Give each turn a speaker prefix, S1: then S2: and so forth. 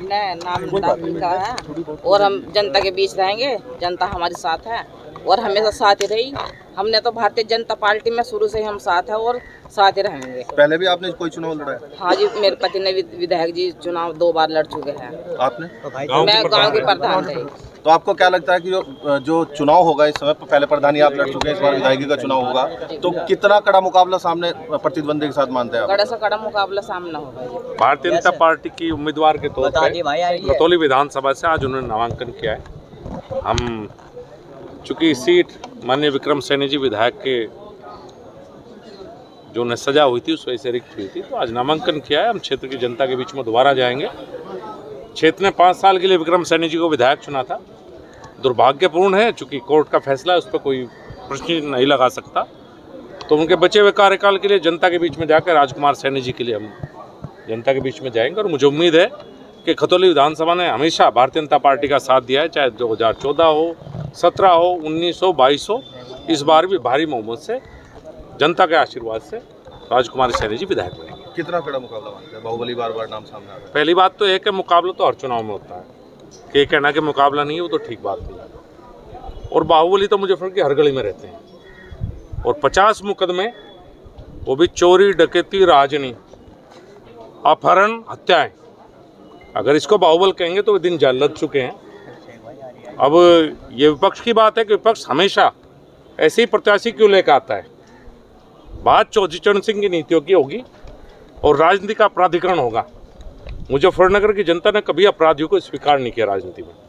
S1: नहीं नाम का है और हम जनता के बीच रहेंगे जनता हमारे साथ है और हमेशा साथ ही रही। हमने तो भारतीय जनता पार्टी में शुरू से ही हम साथ है और साथ ही रहेंगे।
S2: पहले भी आपने कोई चुनाव लड़ा है?
S1: हाँ जी मेरे पति ने विधायक जी चुनाव दो बार लड़ चुके हैं।
S2: आपने?
S1: मैं गाँव की प्रधान रही।
S2: तो आपको क्या लगता है कि जो जो चुनाव होगा इस समय पहले प्रधानी आप लड़ चुके हैं इस बार विधायकी का चुनाव होगा तो कितना कड़ा मुकाबला सामने प्रतिद्वंदी के साथ मानते हैं आप?
S1: कड़ा से कड़ा मुकाबला सामना होगा।
S3: भारतीय जनता पार्टी की उम्मीदवार के तौर पर रतौली विधानसभा से आज उन्होंने नामांकन किया है। हम चूँकि सीट माननीय विक्रम सैनी जी विधायक के जो उन्हें सजा हुई थी उस वजह से रिक्त हुई थी तो आज नामांकन किया है। हम क्षेत्र की जनता के बीच में दोबारा जाएँगे। क्षेत्र ने पाँच साल के लिए विक्रम सैनी जी को विधायक चुना था। दुर्भाग्यपूर्ण है चूँकि कोर्ट का फैसला है उस पर कोई प्रश्न नहीं लगा सकता। तो उनके बचे हुए कार्यकाल के लिए जनता के बीच में जाकर राजकुमार सैनी जी के लिए हम जनता के बीच में जाएँगे। और मुझे उम्मीद है कि खतौली विधानसभा ने हमेशा भारतीय जनता पार्टी का साथ दिया है चाहे 2014 हो 17 हो 19 हो 22 हो इस बार भी भारी बहुमत से जनता के आशीर्वाद से राजकुमार सैनी जी विधायक बनेंगे।
S2: कितना कड़ा मुकाबला हैं? बाहुबली बार बार नाम सामने आ रहा है।
S3: पहली बात तो एक है मुकाबला तो हर चुनाव में होता है। कि कहना कि मुकाबला नहीं है, वो तो ठीक बात नहीं है। और बाहुबली तो मुझे फ़र्क हर गली में रहते हैं। और पचास मुकदमे, वो भी चोरी, डकैती, राजनी, अपहरण, हत्याएँ। अगर इसको बाहुबल कहेंगे तो वो दिन जल लद चुके हैं। अब ये विपक्ष की बात है कि विपक्ष हमेशा ऐसे ही प्रत्याशी क्यों लेकर आता है? बात चौधरी चरण सिंह की नीतियों की होगी और राजनीति का प्राधिकरण होगा। मुजफ्फरनगर की जनता ने कभी अपराधियों को स्वीकार नहीं किया राजनीति में।